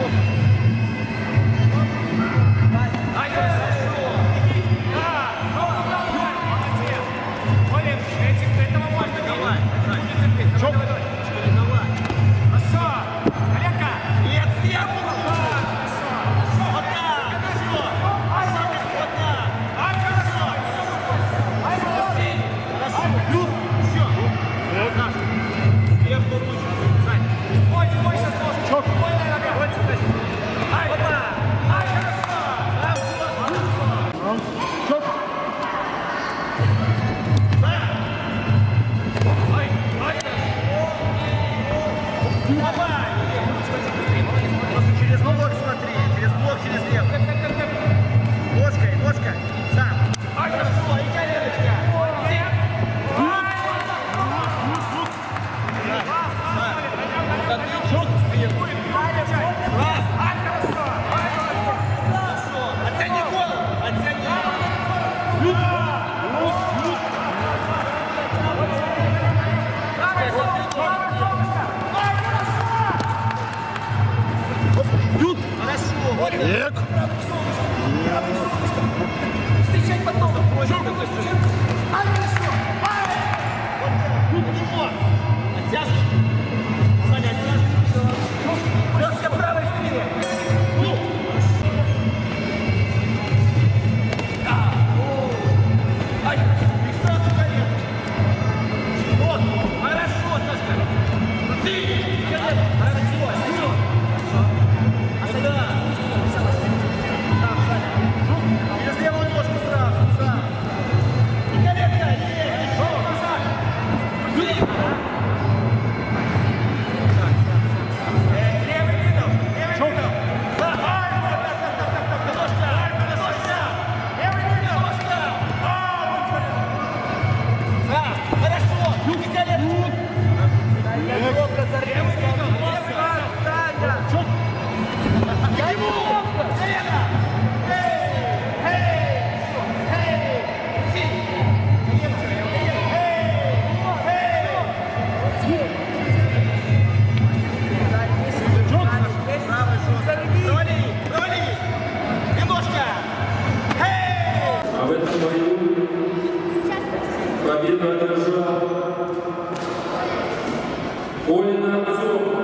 Oh. Давай! Просто через блок смотри, через блок, через левый. Ек! дрожа. Оля Нарцова.